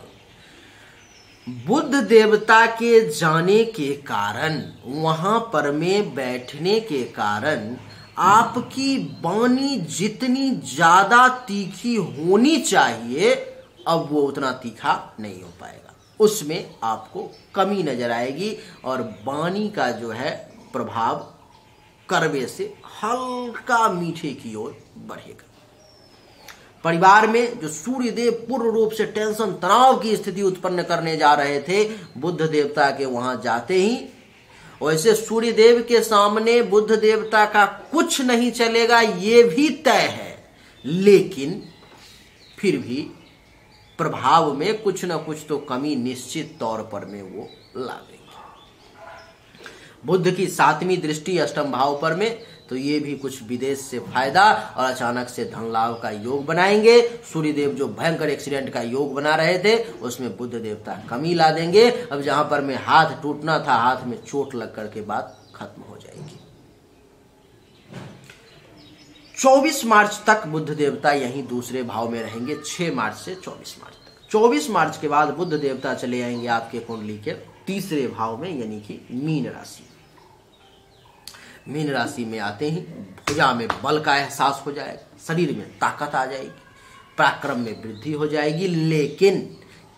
बुद्ध देवता के जाने के कारण, वहाँ पर में बैठने के कारण आपकी बानी जितनी ज़्यादा तीखी होनी चाहिए, अब वो उतना तीखा नहीं हो पाएगा। उसमें आपको कमी नज़र आएगी और बानी का जो है प्रभाव करवे से हल्का मीठे की ओर बढ़ेगा। परिवार में जो सूर्य देव पूर्ण रूप से टेंशन, तनाव की स्थिति उत्पन्न करने जा रहे थे, बुद्ध देवता के वहाँ जाते ही वैसे सूर्य देव के सामने बुद्ध देवता का कुछ नहीं चलेगा, ये भी तय है। लेकिन फिर भी प्रभाव में कुछ ना कुछ तो कमी निश्चित तौर पर में वो ला देंगे बुद्ध की सातवीं दृष्टि अष्टम भाव पर में तो ये भी कुछ विदेश से फ़ायदा और अचानक से धन लाभ का योग बनाएँगे। सूर्यदेव जो भयंकर एक्सीडेंट का योग बना रहे थे, उसमें बुद्ध देवता कमी ला देंगे। अब जहाँ पर में हाथ टूटना था, हाथ में चोट लग करके बात खत्म हो जाएगी। 24 मार्च तक बुद्ध देवता यहीं दूसरे भाव में रहेंगे। 6 मार्च से 24 मार्च तक। 24 मार्च के बाद बुद्ध देवता चले आएँगे आपके कुंडली के तीसरे भाव में, यानी कि मीन राशि। मीन राशि में आते ही, भुजा में बल का एहसास हो जाएगा शरीर में ताकत आ जाएगी, पराक्रम में वृद्धि हो जाएगी, लेकिन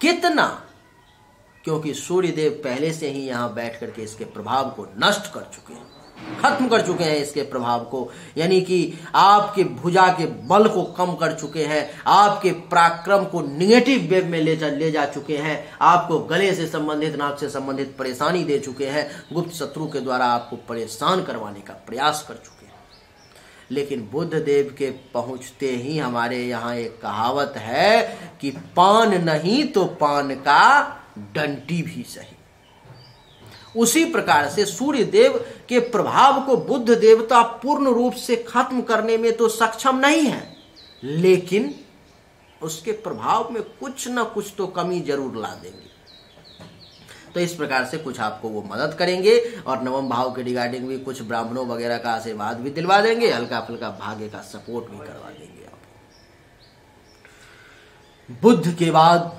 कितना? क्योंकि सूर्य देव पहले से ही यहाँ बैठ करके इसके प्रभाव को नष्ट कर चुके हैं। खत्म कर चुके हैं इसके प्रभाव को। यानी कि आपके भुजा के बल को कम कर चुके हैं, आपके पराक्रम को निगेटिव वेब में ले जा ले जा चुके हैं, आपको गले से संबंधित, नाक से संबंधित परेशानी दे चुके हैं, गुप्त शत्रु के द्वारा आपको परेशान करवाने का प्रयास कर चुके हैं। लेकिन बुद्ध देव के पहुँचते ही हमारे यहाँ एक कहावत है कि पान नहीं तो पान का डंटी भी सही। उसी प्रकार से सूर्य देव के प्रभाव को बुद्ध देवता पूर्ण रूप से खत्म करने में तो सक्षम नहीं है, लेकिन उसके प्रभाव में कुछ ना कुछ तो कमी ज़रूर ला देंगे। तो इस प्रकार से कुछ आपको वो मदद करेंगे और नवम भाव के रिगार्डिंग भी कुछ ब्राह्मणों वगैरह का आशीर्वाद भी दिलवा देंगे हल्का फुल्का भाग्य का सपोर्ट भी करवा देंगे आप। बुद्ध के बाद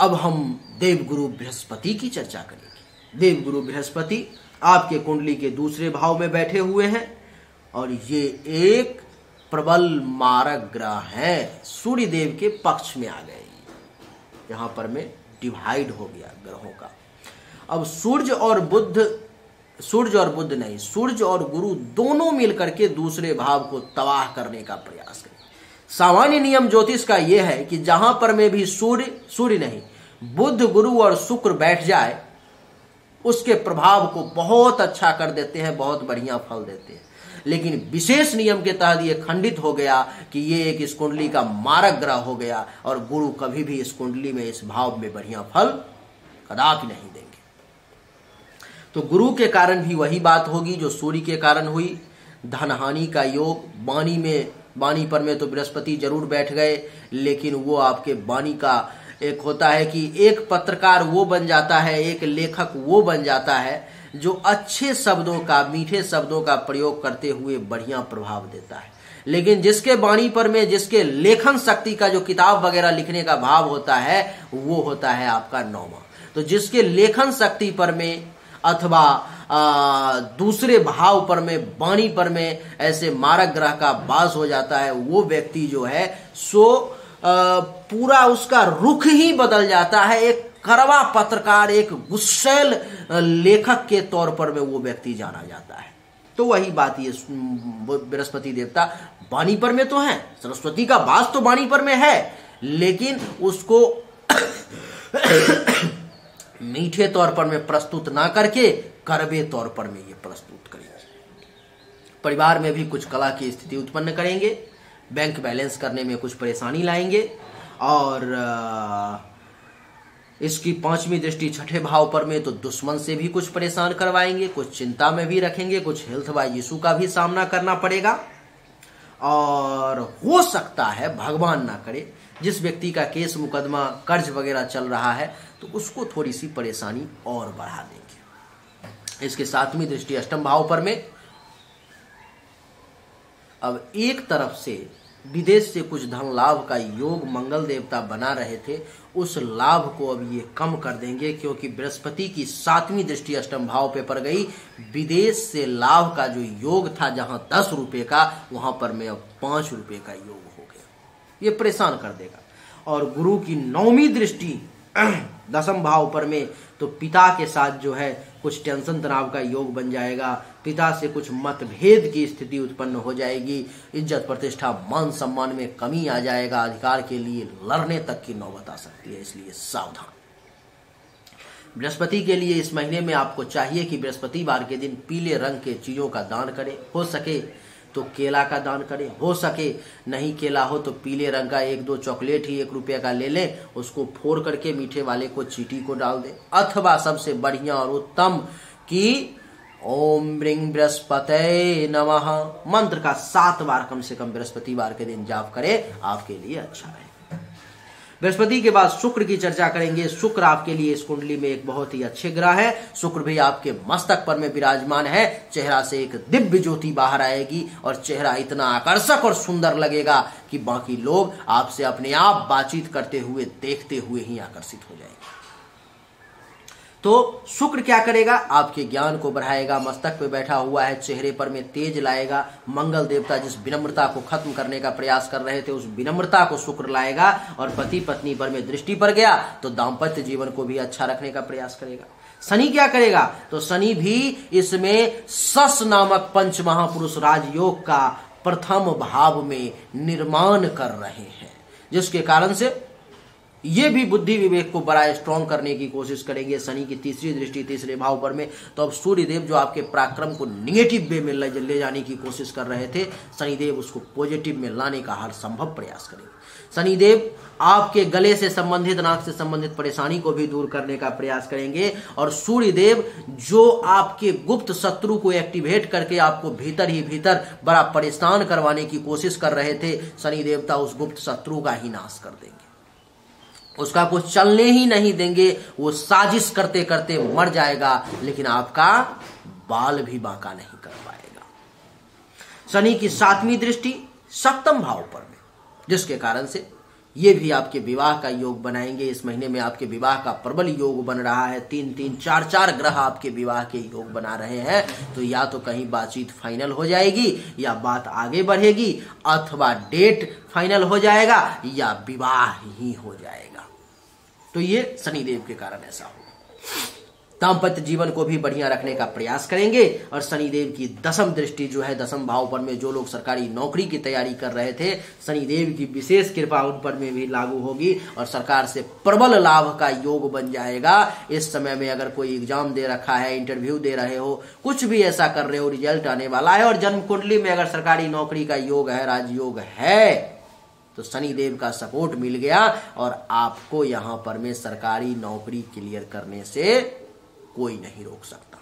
अब हम देव गुरु बृहस्पति की चर्चा करेंगे। देव गुरु बृहस्पति आपके कुंडली के दूसरे भाव में बैठे हुए हैं और ये एक प्रबल मारक ग्रह है। सूर्य देव के पक्ष में आ गए। यहाँ पर में डिवाइड हो गया ग्रहों का। अब सूर्य और बुद्ध, सूर्य और बुद्ध नहीं, सूर्य और गुरु दोनों मिलकर के दूसरे भाव को तबाह करने का प्रयास करें। सामान्य नियम ज्योतिष का यह है कि जहाँ पर में भी सूर्य सूर्य नहीं, बुद्ध, गुरु और शुक्र बैठ जाए उसके प्रभाव को बहुत अच्छा कर देते हैं, बहुत बढ़िया फल देते हैं। लेकिन विशेष नियम के तहत ये खंडित हो गया कि ये एक इस कुंडली का मारक ग्रह हो गया और गुरु कभी भी इस कुंडली में, इस भाव में बढ़िया फल कदापि नहीं देंगे। तो गुरु के कारण भी वही बात होगी जो सूर्य के कारण हुई। धनहानि का योग वाणी में वाणी पर में तो बृहस्पति ज़रूर बैठ गए, लेकिन वो आपके वाणी का एक होता है कि एक पत्रकार वो बन जाता है, एक लेखक वो बन जाता है, जो अच्छे शब्दों का, मीठे शब्दों का प्रयोग करते हुए बढ़िया प्रभाव देता है। लेकिन जिसके बाणी पर में, जिसके लेखन शक्ति का जो किताब वगैरह लिखने का भाव होता है, वो होता है आपका नौमा तो जिसके लेखन शक्ति पर में अथवा दूसरे भाव पर में बाणी पर में ऐसे मारक ग्रह का बास हो जाता है, वो व्यक्ति जो है, सो पूरा उसका रुख ही बदल जाता है। एक करवा पत्रकार, एक गुस्सेल लेखक के तौर पर में वो व्यक्ति जाना जाता है। तो वही बात ये बृहस्पति देवता बानी पर में तो है, सरस्वती का बास तो बानी पर में है, लेकिन उसको मीठे तौर पर में प्रस्तुत ना करके करवे तौर पर में ये प्रस्तुत करेंगे। परिवार में भी कुछ कला की स्थिति उत्पन्न करेंगे। बैंक बैलेंस करने में कुछ परेशानी लाएँगे और इसकी पांचवी दृष्टि छठे भाव पर में तो दुश्मन से भी कुछ परेशान करवाएँगे, कुछ चिंता में भी रखेंगे, कुछ हेल्थ वाइज इशू का भी सामना करना पड़ेगा। और हो सकता है भगवान ना करे, जिस व्यक्ति का केस मुकदमा, कर्ज वगैरह चल रहा है तो उसको थोड़ी सी परेशानी और बढ़ा देंगे। इसके सातवीं दृष्टि अष्टम भाव पर में अब एक तरफ़ से विदेश से कुछ धन लाभ का योग मंगल देवता बना रहे थे, उस लाभ को अब ये कम कर देंगे क्योंकि बृहस्पति की सातवीं दृष्टि अष्टम भाव पे पड़ गई। विदेश से लाभ का जो योग था, जहाँ दस रुपए का, वहाँ पर में अब पाँच रुपए का योग हो गया। ये परेशान कर देगा। और गुरु की नौवीं दृष्टि *clears throat* दसम भाव पर में तो पिता के साथ जो है कुछ टेंशन तनाव का योग बन जाएगा। पिता से कुछ मतभेद की स्थिति उत्पन्न हो जाएगी। इज़्ज़त, प्रतिष्ठा, मान सम्मान में कमी आ जाएगा। अधिकार के लिए लड़ने तक की नौबत आ सकती है, इसलिए सावधान। बृहस्पति के लिए इस महीने में आपको चाहिए कि बृहस्पतिवार के दिन पीले रंग के चीज़ों का दान करें। हो सके तो केला का दान करें, हो सके नहीं केला हो तो पीले रंग का एक दो चॉकलेट ही एक रुपये का ले लें, उसको फोड़ करके मीठे वाले को चीटी को डाल दें। अथवा सबसे बढ़िया और उत्तम कि ओम ब्रिंग बृहस्पत नमः। मंत्र का सात बार कम से कम बृहस्पतिवार के दिन जाप करें, आपके लिए अच्छा है। बृहस्पति के बाद शुक्र की चर्चा करेंगे। शुक्र आपके लिए इस कुंडली में एक बहुत ही अच्छे ग्रह है। शुक्र भी आपके मस्तक पर में विराजमान है। चेहरा से एक दिव्य ज्योति बाहर आएगी और चेहरा इतना आकर्षक और सुंदर लगेगा कि बाकी लोग आपसे अपने आप बातचीत करते हुए, देखते हुए ही आकर्षित हो जाएँगे। तो शुक्र क्या करेगा? आपके ज्ञान को बढ़ाएगा, मस्तक पे बैठा हुआ है, चेहरे पर में तेज लाएगा। मंगल देवता जिस विनम्रता को खत्म करने का प्रयास कर रहे थे, उस विनम्रता को शुक्र लाएगा और पति पत्नी पर में दृष्टि पर गया तो दाम्पत्य जीवन को भी अच्छा रखने का प्रयास करेगा। शनि क्या करेगा? तो शनि भी इसमें सस नामक पंच महापुरुष राजयोग का प्रथम भाव में निर्माण कर रहे हैं, जिसके कारण से ये भी बुद्धि विवेक को बड़ा स्ट्रांग करने की कोशिश करेंगे। शनि की तीसरी दृष्टि तीसरे भाव पर में। तो अब सूर्य देव जो आपके पराक्रम को निगेटिव वे में ले जाने की कोशिश कर रहे थे, शनिदेव उसको पॉजिटिव में लाने का हर संभव प्रयास करेंगे। शनिदेव आपके गले से संबंधित, नाक से संबंधित परेशानी को भी दूर करने का प्रयास करेंगे। और सूर्य देव जो आपके गुप्त शत्रु को एक्टिवेट करके आपको भीतर ही भीतर बड़ा परेशान करवाने की कोशिश कर रहे थे शनि देवता उस गुप्त शत्रु का ही नाश कर देंगे। उसका कुछ चलने ही नहीं देंगे। वो साजिश करते करते मर जाएगा, लेकिन आपका बाल भी बांका नहीं कर पाएगा। शनि की सातवीं दृष्टि सप्तम भाव पर में जिसके कारण से ये भी आपके विवाह का योग बनाएँगे। इस महीने में आपके विवाह का प्रबल योग बन रहा है। तीन तीन, चार चार ग्रह आपके विवाह के योग बना रहे हैं। तो या तो कहीं बातचीत फाइनल हो जाएगी, या बात आगे बढ़ेगी, अथवा डेट फाइनल हो जाएगा, या विवाह ही हो जाएगा। तो ये शनिदेव के कारण ऐसा होगा दाम्पत्य जीवन को भी बढ़िया रखने का प्रयास करेंगे और शनिदेव की दसम दृष्टि जो है, दसम भाव पर में जो लोग सरकारी नौकरी की तैयारी कर रहे थे, शनिदेव की विशेष कृपा उन पर में भी लागू होगी और सरकार से प्रबल लाभ का योग बन जाएगा। इस समय में अगर कोई एग्ज़ाम दे रखा है, इंटरव्यू दे रहे हो, कुछ भी ऐसा कर रहे हो, रिज़ल्ट आने वाला है और जन्म कुंडली में अगर सरकारी नौकरी का योग है, राजयोग है तो शनिदेव का सपोर्ट मिल गया और आपको यहाँ पर में सरकारी नौकरी क्लियर करने से कोई नहीं रोक सकता।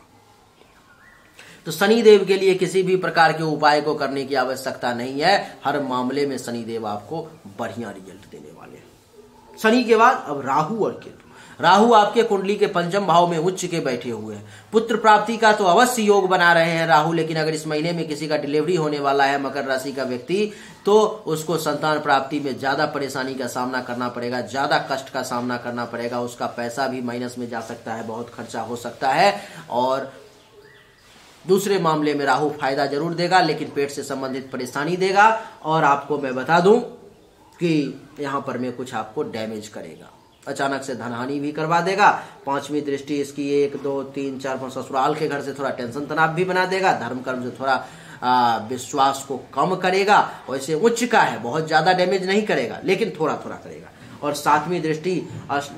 तो शनिदेव के लिए किसी भी प्रकार के उपाय को करने की आवश्यकता नहीं है। हर मामले में शनिदेव आपको बढ़िया रिज़ल्ट देने वाले हैं। शनि के बाद अब राहु और केतु। राहु आपके कुंडली के पंचम भाव में उच्च के बैठे हुए हैं। पुत्र प्राप्ति का तो अवश्य योग बना रहे हैं राहु, लेकिन अगर इस महीने में किसी का डिलीवरी होने वाला है मकर राशि का व्यक्ति तो उसको संतान प्राप्ति में ज़्यादा परेशानी का सामना करना पड़ेगा, ज़्यादा कष्ट का सामना करना पड़ेगा, उसका पैसा भी माइनस में जा सकता है, बहुत खर्चा हो सकता है। और दूसरे मामले में राहु फ़ायदा ज़रूर देगा, लेकिन पेट से संबंधित परेशानी देगा। और आपको मैं बता दूँ कि यहाँ पर मैं कुछ आपको डैमेज करेगा। अचानक से धनहानि भी करवा देगा। पांचवी दृष्टि इसकी एक, दो, तीन, चार, पाँच ससुराल के घर से थोड़ा टेंशन तनाव भी बना देगा। धर्म कर्म से थोड़ा विश्वास को कम करेगा वैसे उच्च का है, बहुत ज़्यादा डैमेज नहीं करेगा, लेकिन थोड़ा थोड़ा करेगा। और सातवीं दृष्टि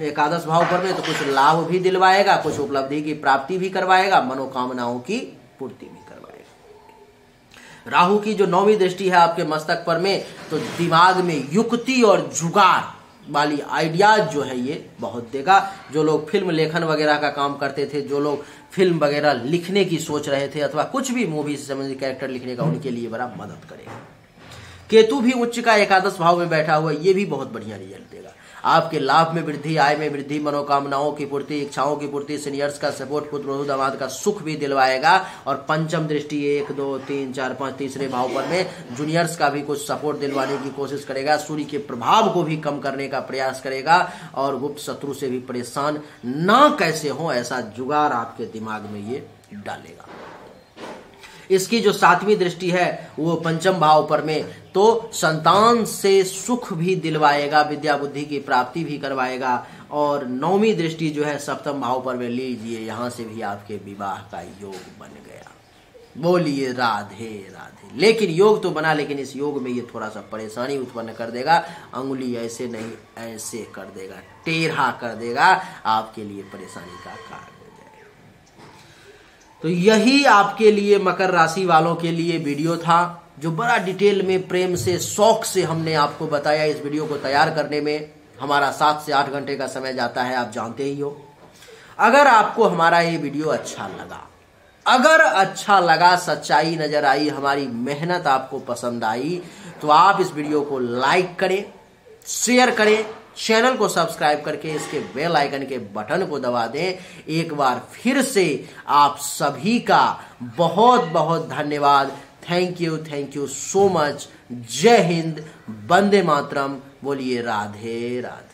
एकादश भाव पर में तो कुछ लाभ भी दिलवाएगा, कुछ उपलब्धि की प्राप्ति भी करवाएगा, मनोकामनाओं की पूर्ति भी करवाएगा। राहु की जो नौवीं दृष्टि है आपके मस्तक पर में तो दिमाग में युक्ति और जुगाड़ वाली आइडियाज़ जो है ये बहुत देगा। जो लोग फ़िल्म लेखन वगैरह का काम करते थे, जो लोग फ़िल्म वगैरह लिखने की सोच रहे थे अथवा कुछ भी मूवी से संबंधित कैरेक्टर लिखने का उनके लिए बड़ा मदद करेगा। केतु भी उच्च का एकादश भाव में बैठा हुआ, ये भी बहुत बढ़िया रिज़ल्ट देगा। आपके लाभ में वृद्धि, आय में वृद्धि, मनोकामनाओं की पूर्ति, इच्छाओं की पूर्ति सीनियर्स का सपोर्ट पुत्र दामाद का सुख भी दिलवाएगा। और पंचम दृष्टि एक, दो, तीन, चार, पाँच, तीसरे भाव पर में जूनियर्स का भी कुछ सपोर्ट दिलवाने की कोशिश करेगा। सूर्य के प्रभाव को भी कम करने का प्रयास करेगा। और गुप्त शत्रु से भी परेशान ना कैसे हो, ऐसा जुगाड़ आपके दिमाग में ये डालेगा। इसकी जो सातवीं दृष्टि है, वो पंचम भाव पर में। तो संतान से सुख भी दिलवाएगा, विद्या बुद्धि की प्राप्ति भी करवाएगा। और नौवीं दृष्टि जो है, सप्तम भाव पर में, लीजिए, यहाँ से भी आपके विवाह का योग बन गया। बोलिए, राधे राधे। लेकिन योग तो बना, लेकिन इस योग में ये थोड़ा सा परेशानी उत्पन्न कर देगा। अंगुली ऐसे नहीं, ऐसे कर देगा, टेढ़ा कर देगा, आपके लिए परेशानी का कारण। तो यही आपके लिए मकर राशि वालों के लिए वीडियो था, जो बड़ा डिटेल में प्रेम से, शौक से हमने आपको बताया इस वीडियो को तैयार करने में। हमारा सात से आठ घंटे का समय जाता है, आप जानते ही हो। अगर आपको हमारा ये वीडियो अच्छा लगा, अगर अच्छा लगा, सच्चाई नज़र आई, हमारी मेहनत आपको पसंद आई तो आप इस वीडियो को लाइक करें शेयर करें चैनल को सब्सक्राइब करके इसके बेल आइकन के बटन को दबा दें। एक बार फिर से आप सभी का बहुत बहुत धन्यवाद। Thank you thank you so much जय हिंद बंदे मातरम। बोलिए राधे राधे।